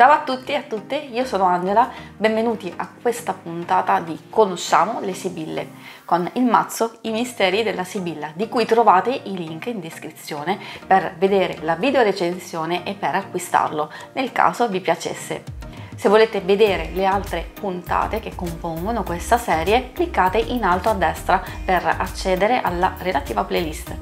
Ciao a tutti e a tutte, io sono Angela, benvenuti a questa puntata di Conosciamo le Sibille con il mazzo I misteri della Sibilla, di cui trovate i link in descrizione per vedere la video recensione e per acquistarlo nel caso vi piacesse. Se volete vedere le altre puntate che compongono questa serie, cliccate in alto a destra per accedere alla relativa playlist.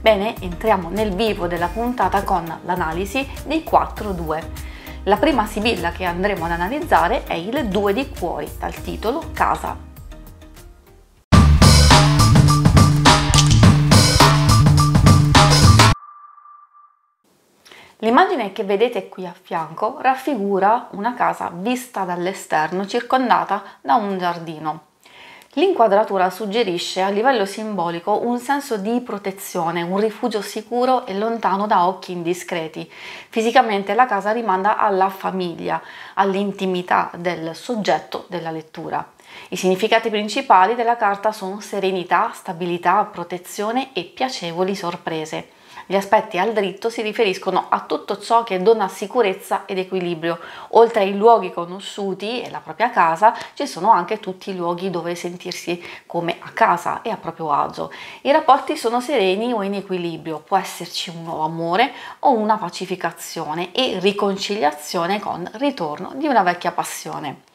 Bene, entriamo nel vivo della puntata con l'analisi dei 4-2. La prima sibilla che andremo ad analizzare è il 2 di cuori, dal titolo Casa. L'immagine che vedete qui a fianco raffigura una casa vista dall'esterno circondata da un giardino. L'inquadratura suggerisce a livello simbolico un senso di protezione, un rifugio sicuro e lontano da occhi indiscreti. Fisicamente la casa rimanda alla famiglia, all'intimità del soggetto della lettura. I significati principali della carta sono serenità, stabilità, protezione e piacevoli sorprese. Gli aspetti al dritto si riferiscono a tutto ciò che dona sicurezza ed equilibrio. Oltre ai luoghi conosciuti e la propria casa, ci sono anche tutti i luoghi dove sentirsi come a casa e a proprio agio. I rapporti sono sereni o in equilibrio, può esserci un nuovo amore o una pacificazione e riconciliazione con ritorno di una vecchia passione.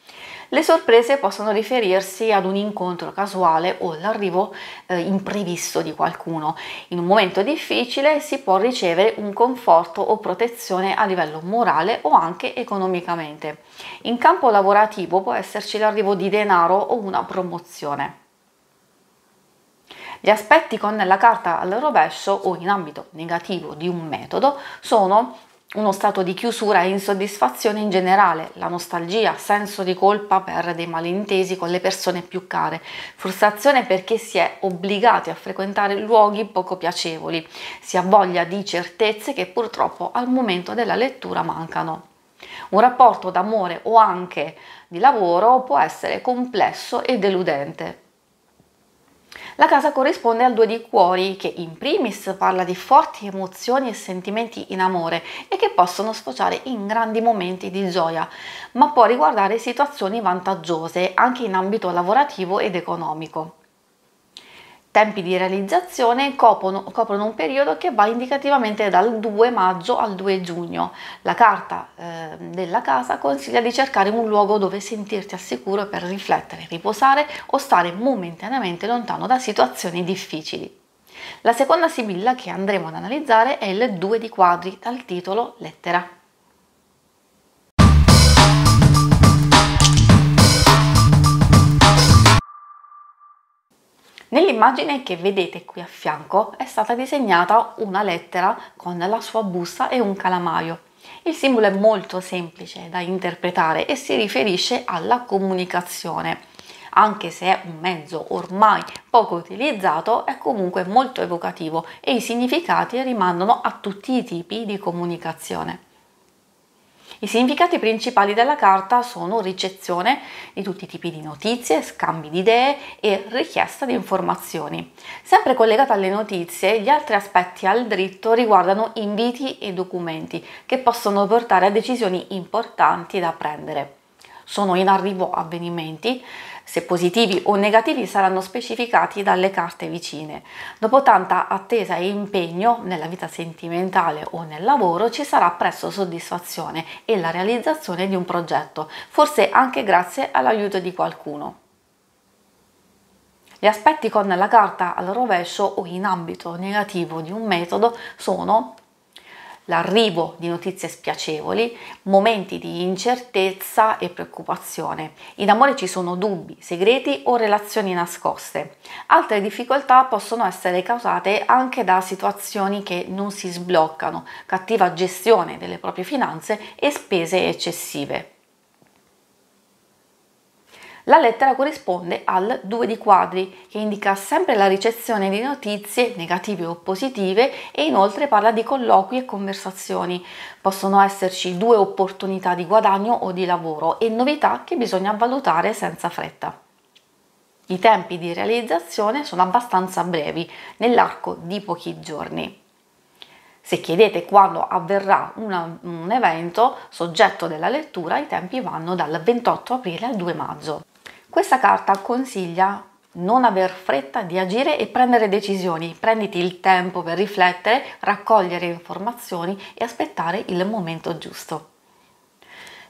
Le sorprese possono riferirsi ad un incontro casuale o all'arrivo eh, imprevisto di qualcuno. In un momento difficile si può ricevere un conforto o protezione a livello morale o anche economicamente. In campo lavorativo può esserci l'arrivo di denaro o una promozione. Gli aspetti con la carta al rovescio o in ambito negativo di un metodo sono uno stato di chiusura e insoddisfazione in generale, la nostalgia, senso di colpa per dei malintesi con le persone più care, frustrazione perché si è obbligati a frequentare luoghi poco piacevoli, si ha voglia di certezze che purtroppo al momento della lettura mancano. Un rapporto d'amore o anche di lavoro può essere complesso e deludente. La casa corrisponde al due di cuori che in primis parla di forti emozioni e sentimenti in amore e che possono sfociare in grandi momenti di gioia, ma può riguardare situazioni vantaggiose anche in ambito lavorativo ed economico tempi di realizzazione coprono, coprono, un periodo che va indicativamente dal 2 maggio al 2 giugno. La carta eh, della casa consiglia di cercare un luogo dove sentirti al sicuro per riflettere, riposare o stare momentaneamente lontano da situazioni difficili. La seconda sibilla che andremo ad analizzare è il 2 di quadri dal titolo Lettera. Nell'immagine che vedete qui a fianco è stata disegnata una lettera con la sua busta e un calamaio. Il simbolo è molto semplice da interpretare e si riferisce alla comunicazione. Anche se è un mezzo ormai poco utilizzato, è comunque molto evocativo e i significati rimandano a tutti i tipi di comunicazione. I significati principali della carta sono ricezione di tutti i tipi di notizie, scambi di idee e richiesta di informazioni. Sempre collegata alle notizie, gli altri aspetti al dritto riguardano inviti e documenti che possono portare a decisioni importanti da prendere. Sono in arrivo avvenimenti se positivi o negativi saranno specificati dalle carte vicine. Dopo tanta attesa e impegno nella vita sentimentale o nel lavoro ci sarà presto soddisfazione e la realizzazione di un progetto, forse anche grazie all'aiuto di qualcuno. Gli aspetti con la carta al rovescio o in ambito negativo di un metodo sono l'arrivo di notizie spiacevoli, momenti di incertezza e preoccupazione. In amore ci sono dubbi, segreti o relazioni nascoste. Altre difficoltà possono essere causate anche da situazioni che non si sbloccano, cattiva gestione delle proprie finanze e spese eccessive. La lettera corrisponde al 2 di quadri, che indica sempre la ricezione di notizie negative o positive e inoltre parla di colloqui e conversazioni. Possono esserci due opportunità di guadagno o di lavoro e novità che bisogna valutare senza fretta. I tempi di realizzazione sono abbastanza brevi, nell'arco di pochi giorni. Se chiedete quando avverrà una, un evento soggetto della lettura, i tempi vanno dal 28 aprile al 2 maggio. Questa carta consiglia non aver fretta di agire e prendere decisioni. Prenditi il tempo per riflettere, raccogliere informazioni e aspettare il momento giusto.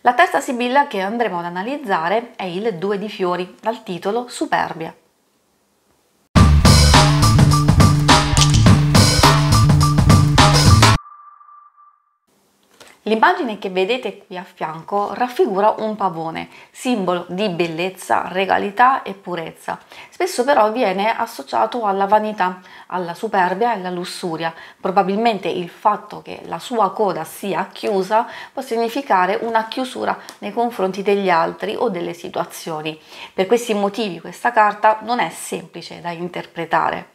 La terza sibilla che andremo ad analizzare è il 2 di fiori, dal titolo Superbia. L'immagine che vedete qui a fianco raffigura un pavone, simbolo di bellezza, regalità e purezza. Spesso però viene associato alla vanità, alla superbia e alla lussuria. Probabilmente il fatto che la sua coda sia chiusa può significare una chiusura nei confronti degli altri o delle situazioni. Per questi motivi questa carta non è semplice da interpretare.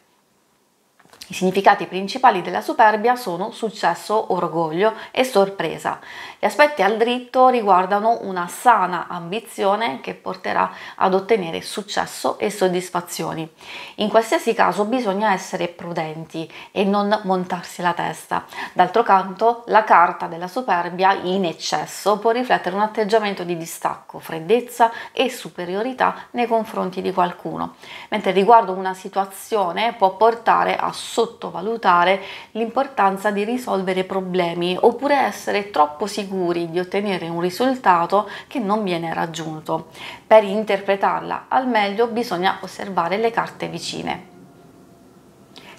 I significati principali della superbia sono successo, orgoglio e sorpresa. Gli aspetti al dritto riguardano una sana ambizione che porterà ad ottenere successo e soddisfazioni. In qualsiasi caso bisogna essere prudenti e non montarsi la testa. D'altro canto, la carta della superbia in eccesso può riflettere un atteggiamento di distacco, freddezza e superiorità nei confronti di qualcuno, mentre riguardo una situazione può portare a sottovalutare l'importanza di risolvere problemi oppure essere troppo sicuri di ottenere un risultato che non viene raggiunto. Per interpretarla al meglio bisogna osservare le carte vicine.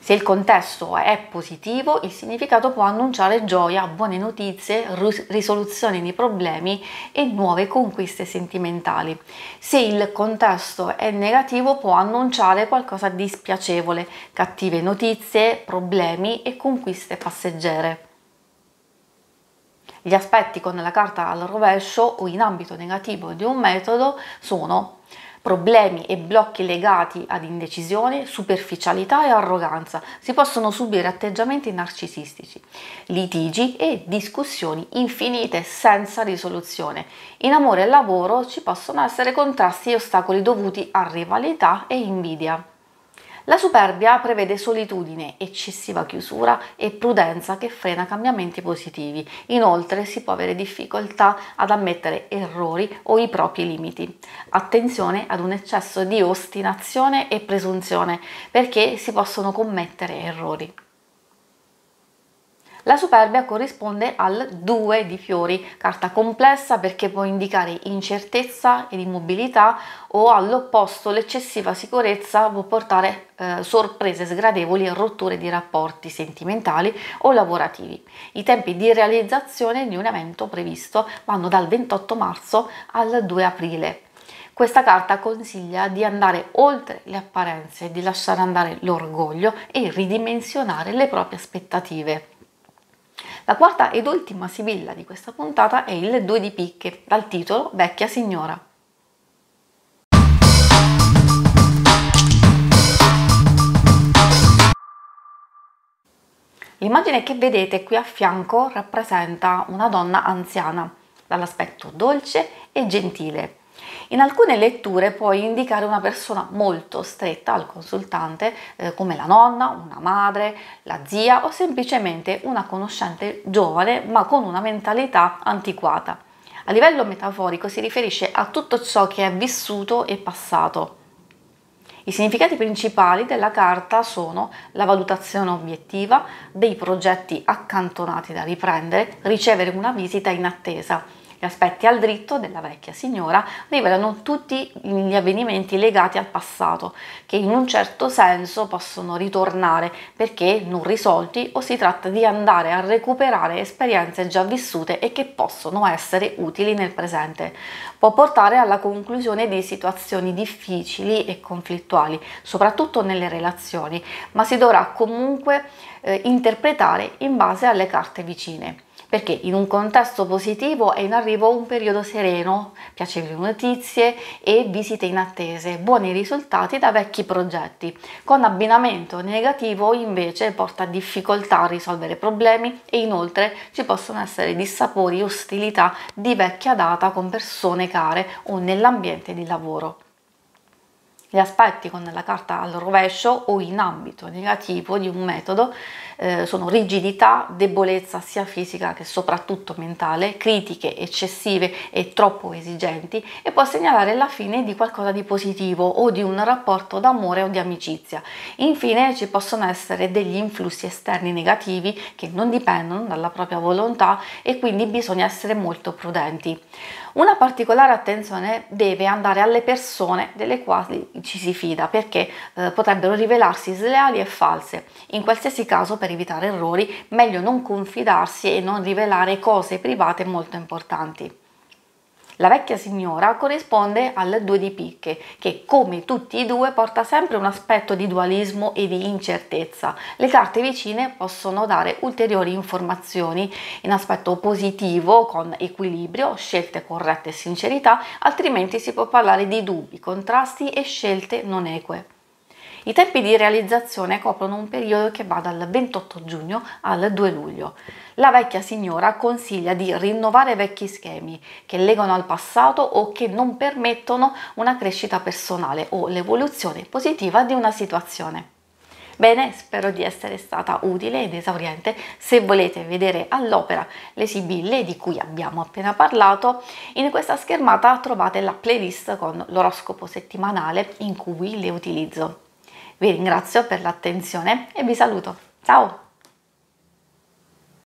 Se il contesto è positivo, il significato può annunciare gioia, buone notizie, risoluzione di problemi e nuove conquiste sentimentali. Se il contesto è negativo, può annunciare qualcosa di spiacevole, cattive notizie, problemi e conquiste passeggere. Gli aspetti con la carta al rovescio o in ambito negativo di un metodo sono problemi e blocchi legati ad indecisione, superficialità e arroganza. Si possono subire atteggiamenti narcisistici, litigi e discussioni infinite senza risoluzione. In amore e lavoro ci possono essere contrasti e ostacoli dovuti a rivalità e invidia. La superbia prevede solitudine, eccessiva chiusura e prudenza che frena cambiamenti positivi. Inoltre si può avere difficoltà ad ammettere errori o i propri limiti. Attenzione ad un eccesso di ostinazione e presunzione perché si possono commettere errori. La superbia corrisponde al 2 di fiori, carta complessa perché può indicare incertezza ed immobilità o all'opposto l'eccessiva sicurezza può portare eh, sorprese sgradevoli e rotture di rapporti sentimentali o lavorativi. I tempi di realizzazione di un evento previsto vanno dal 28 marzo al 2 aprile. Questa carta consiglia di andare oltre le apparenze, di lasciare andare l'orgoglio e ridimensionare le proprie aspettative. La quarta ed ultima sibilla di questa puntata è il 2 di picche, dal titolo Vecchia signora. L'immagine che vedete qui a fianco rappresenta una donna anziana, dall'aspetto dolce e gentile, in alcune letture puoi indicare una persona molto stretta al consultante, eh, come la nonna, una madre, la zia o semplicemente una conoscente giovane ma con una mentalità antiquata. A livello metaforico si riferisce a tutto ciò che è vissuto e passato. I significati principali della carta sono la valutazione obiettiva, dei progetti accantonati da riprendere, ricevere una visita in attesa, gli aspetti al dritto della vecchia signora rivelano tutti gli avvenimenti legati al passato, che in un certo senso possono ritornare perché non risolti o si tratta di andare a recuperare esperienze già vissute e che possono essere utili nel presente. Può portare alla conclusione di situazioni difficili e conflittuali, soprattutto nelle relazioni, ma si dovrà comunque eh, interpretare in base alle carte vicine perché in un contesto positivo è in arrivo un periodo sereno, piacevoli notizie e visite inattese, buoni risultati da vecchi progetti. Con abbinamento negativo invece porta difficoltà a risolvere problemi e inoltre ci possono essere dissapori ostilità di vecchia data con persone care o nell'ambiente di lavoro. Gli aspetti con la carta al rovescio o in ambito negativo di un metodo eh, sono rigidità, debolezza sia fisica che soprattutto mentale, critiche eccessive e troppo esigenti e può segnalare la fine di qualcosa di positivo o di un rapporto d'amore o di amicizia. Infine ci possono essere degli influssi esterni negativi che non dipendono dalla propria volontà e quindi bisogna essere molto prudenti. Una particolare attenzione deve andare alle persone delle quali ci si fida perché eh, potrebbero rivelarsi sleali e false. In qualsiasi caso, per evitare errori, meglio non confidarsi e non rivelare cose private molto importanti. La vecchia signora corrisponde al 2 di picche, che come tutti i due porta sempre un aspetto di dualismo e di incertezza. Le carte vicine possono dare ulteriori informazioni in aspetto positivo, con equilibrio, scelte corrette e sincerità, altrimenti si può parlare di dubbi, contrasti e scelte non eque. I tempi di realizzazione coprono un periodo che va dal 28 giugno al 2 luglio. La vecchia signora consiglia di rinnovare vecchi schemi che legano al passato o che non permettono una crescita personale o l'evoluzione positiva di una situazione. Bene, spero di essere stata utile ed esauriente. Se volete vedere all'opera le sibille di cui abbiamo appena parlato, in questa schermata trovate la playlist con l'oroscopo settimanale in cui le utilizzo. Vi ringrazio per l'attenzione e vi saluto. Ciao!